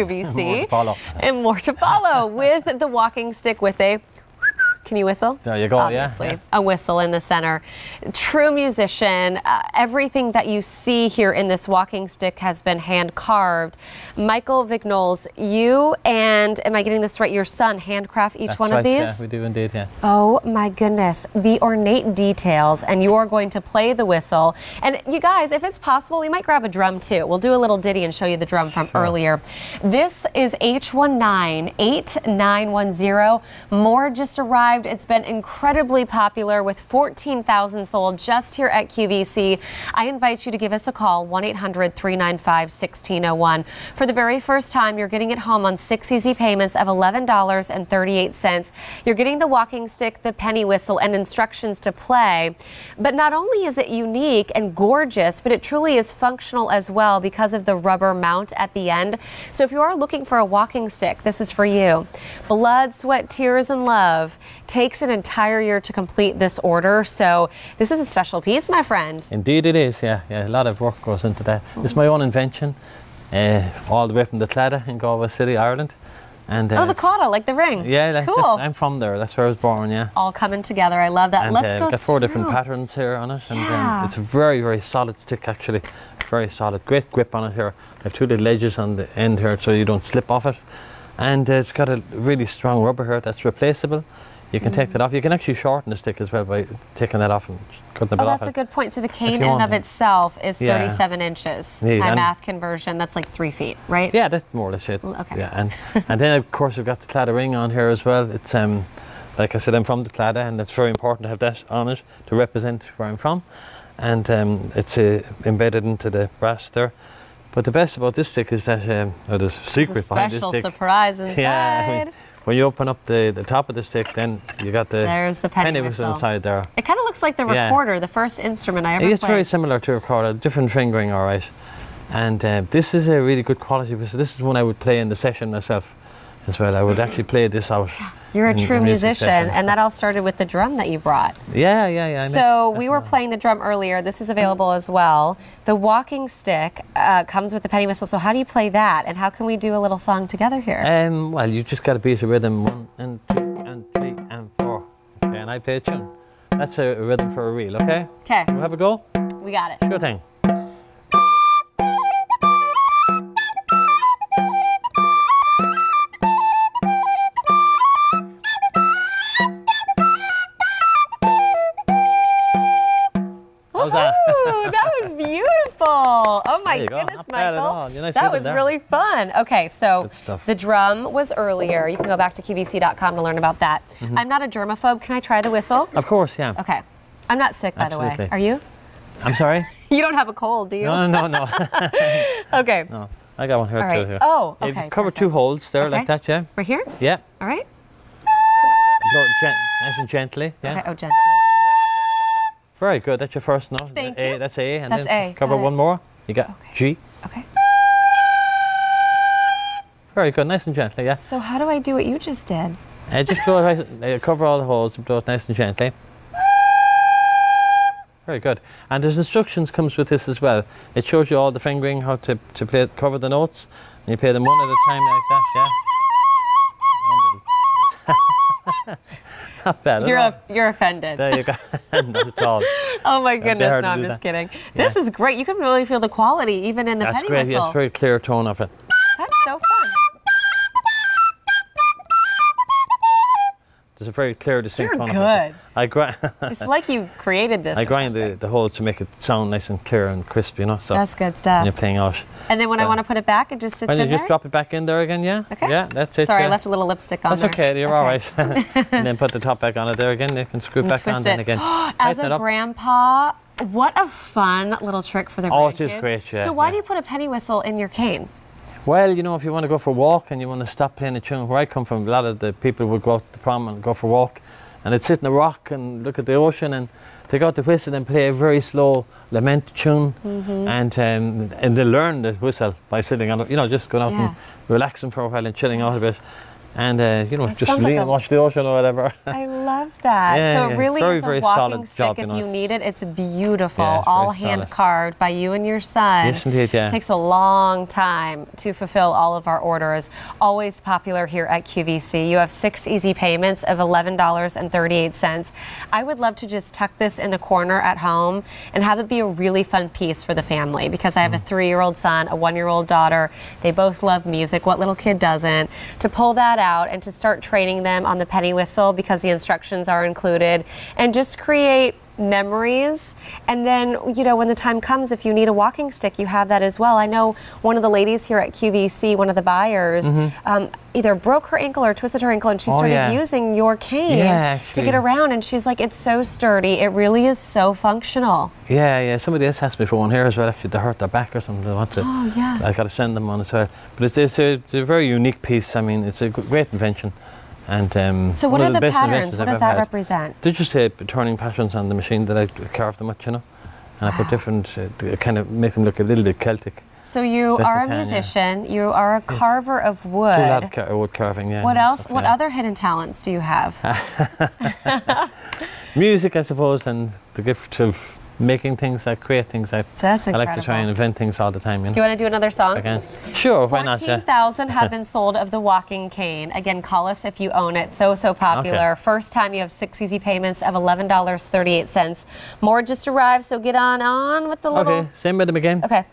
QVC. More to. And more to follow with the walking stick with a. Can you whistle? There you go, yeah, Obviously, yeah. a whistle in the center. True musician. Uh, everything that you see here in this walking stick has been hand carved. Michael Vignoles, you and, am I getting this right, your son handcraft each That's one right, of these? Yeah, we do indeed, yeah. Oh my goodness, the ornate details, and you are going to play the whistle. And you guys, if it's possible, we might grab a drum too. We'll do a little ditty and show you the drum from earlier. This is H198910. More just arrived. It's been incredibly popular with 14,000 sold just here at QVC. I invite you to give us a call 1 800 395 1601. For the very first time, you're getting it home on six easy payments of $11.38. You're getting the walking stick, the penny whistle, and instructions to play. But not only is it unique and gorgeous, but it truly is functional as well because of the rubber mount at the end. So if you are looking for a walking stick, this is for you. Blood, sweat, tears, and love takes an entire year to complete this order. So this is a special piece, my friend. Indeed, it is. Yeah, yeah. A lot of work goes into that. It's my own invention, uh, all the way from the Claddagh in Galway City, Ireland. And uh, Oh, the Claddagh, like the ring. yeah, like cool. I'm from there. That's where I was born. Yeah. All coming together. I love that. And Let's uh, go got four different patterns here on it, and Yeah. um, it's a very, very solid stick actually. Very solid, great grip on it here. I have two little edges on the end here, so you don't slip off it. And uh, it's got a really strong rubber here that's replaceable. You can Mm. take that off. You can actually shorten the stick as well by taking that off and cutting a bit Oh, off that's a it. good point. So the cane in and of itself is Yeah. 37 inches. Yeah, My and- math conversion, that's like three feet, right? Yeah, that's more or less it. Okay. Yeah, and and then of course we've got the Claddagh ring on here as well. It's um, like I said, I'm from the Claddagh, and it's very important to have that on it to represent where I'm from, and um, it's uh, embedded into the brass there. But the best about this stick is that um, oh, there's a It's a secret behind this special surprise inside. Yeah, when, when you open up the, the top of the stick, then you got the There's the penny whistle whistle. inside there. It kind of looks like the Yeah. recorder, the first instrument I ever played. It's played. very similar to a recorder, different fingering, all right. And uh, this is a really good quality because this is one I would play in the session myself as well. I would actually play this out. You're a in- true in musician, and that all started with the drum that you brought. Yeah, yeah, yeah. I So we were playing the drum earlier. This is available as well. The walking stick uh, comes with the penny whistle. So how do you play that, and how can we do a little song together here? Um, well, you just got to beat a rhythm one and two and three and four. Okay, and I play a tune. That's a rhythm for a reel, okay? Okay, We'll have a go? we got it. Sure thing. Ooh, that was beautiful. Oh my go. goodness, at Michael. Nice that was there. really fun. Okay, so the drum was earlier. You can go back to QVC.com to learn about that. Mm-hmm. I'm not a germaphobe. Can I try the whistle? Of course, yeah. Okay. I'm not sick, by the way. Absolutely. Are you? I'm sorry? You don't have a cold, do you? No, no, no. Okay. no. I got one here All right. too. Here. Oh, okay, You've covered two holes there like that, yeah? Right here? Yeah. All right. It gen- nice and gently, yeah? Okay. Oh, gently. Very good. That's your first note. Thank A, you. That's A. And That's then A, cover one more. You got Okay. G. Okay. Very good. Nice and gently, yeah? So how do I do what you just did? Uh, just it right, uh, cover all the holes, blow it nice and gently. Very good. And there's instructions comes with this as well. It shows you all the fingering, how to, to play, cover the notes. And you play them one at a time like that, yeah? One little- bad. You're a, you're offended. There you go. Not at all. Oh my goodness! No, I'm just that. kidding. Yeah. This is great. You can really feel the quality even in the That's penny great. Whistle. it's very clear tone of it. There's a very clear, distinct You're good. it. I grind, It's like you created this. I grind the, the holes to make it sound nice and clear and crisp, you know. So That's good stuff. you're playing out. And then when I want to put it back, it just sits When you just there. drop it back in there again, yeah? Okay. Yeah, that's it. Sorry, yeah. I left a little lipstick on That's there. okay, you're all right. and then put the top back on it there again. You can screw it And back on twist then again. As a grandpa, what a fun little trick for the Oh, it is great, yeah, So why yeah. do you put a penny whistle in your cane? Well, you know, if you want to go for a walk and you want to stop playing a tune, where I come from, a lot of the people would go out to the prom and go for a walk, and they'd sit in a rock and look at the ocean, and they go out to whistle and play a very slow lament tune, Mm-hmm. and um, and they learn the whistle by sitting on it, you know, just going out Yeah. and relaxing for a while and chilling out a bit. And uh, you know just like lean a- and watch the ocean or whatever. I love that. Yeah, so yeah, really very, is a very walking solid stick job, if you know. you need it. It's beautiful, Yeah, it's all hand solid. carved by you and your son. Yes, indeed, yeah. Takes a long time to fulfill all of our orders. Always popular here at QVC. You have six easy payments of $11.38. I would love to just tuck this in a corner at home and have it be a really fun piece for the family because I have a Mm. three-year-old son, a one-year-old daughter. They both love music. What little kid doesn't? To pull that out and to start training them on the penny whistle because the instructions are included and just create memories and then you know when the time comes if you need a walking stick you have that as well i know one of the ladies here at qvc one of the buyers um, either broke her ankle or twisted her ankle and she Mm-hmm. Oh, started yeah. using your cane Yeah, to get around and she's like it's so sturdy it really is so functional Yeah, yeah. Somebody else asked me for one here as well. Actually, to hurt their back or something. They want to. Oh, yeah. I got to send them one as well. But it's, it's, a, it's a very unique piece. I mean, it's a g- great invention. And um, so what are of the, patterns what I've does that had. represent They're just uh, turning patterns on the machine that I carve them with, you know. And I put different, uh, kind of make them look a little bit Celtic. so you Best are a can, yeah. musician you are a carver of Do a lot wood car- wood carving, yeah. what else stuff, what yeah. other hidden talents do you have Music, I suppose, and the gift of making things, I create things. I, That's I like to try and invent things all the time, you know. do you want to do another song Again. Sure, why not? Yeah. have been sold of the walking cane. Again, call us if you own it. So, so popular. Okay. First time you have six easy payments of $11.38. More just arrived, so get on on with the little. Okay, same rhythm again. Okay.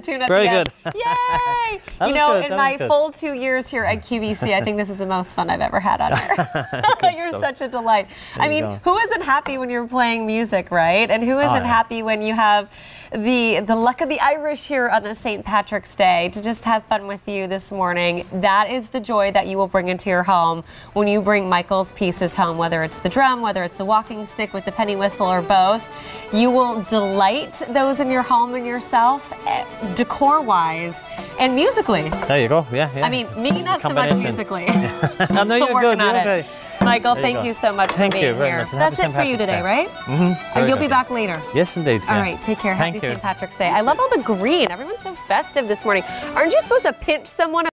The tune at Very the end. good. Yay! You know, good, in my good. full two years here at QVC, I think this is the most fun I've ever had on air. you're stuff. such a delight. I There you mean, go. who isn't happy when you're playing music, right? And who isn't Oh, yeah. happy when you have the the luck of the Irish here on the St. Patrick's Day to just have fun with you this morning? That is the joy that you will bring into your home when you bring Michael's pieces home, whether it's the drum, whether it's the walking stick with the penny whistle, or both. You will delight those in your home and yourself, eh, decor wise and musically. There you go. Yeah, yeah. I mean, me not so much musically. I know Still you're working good. on You're it. okay. Michael, There you thank go. you so much Thank for you being very here. much, and happy That's it for you today, Day. right? Mm-hmm. Uh, you'll be back later. Yes, indeed. All yeah. right, take care. Thank Happy you. St. Patrick's Day. I love all the green. Everyone's so festive this morning. Aren't you supposed to pinch someone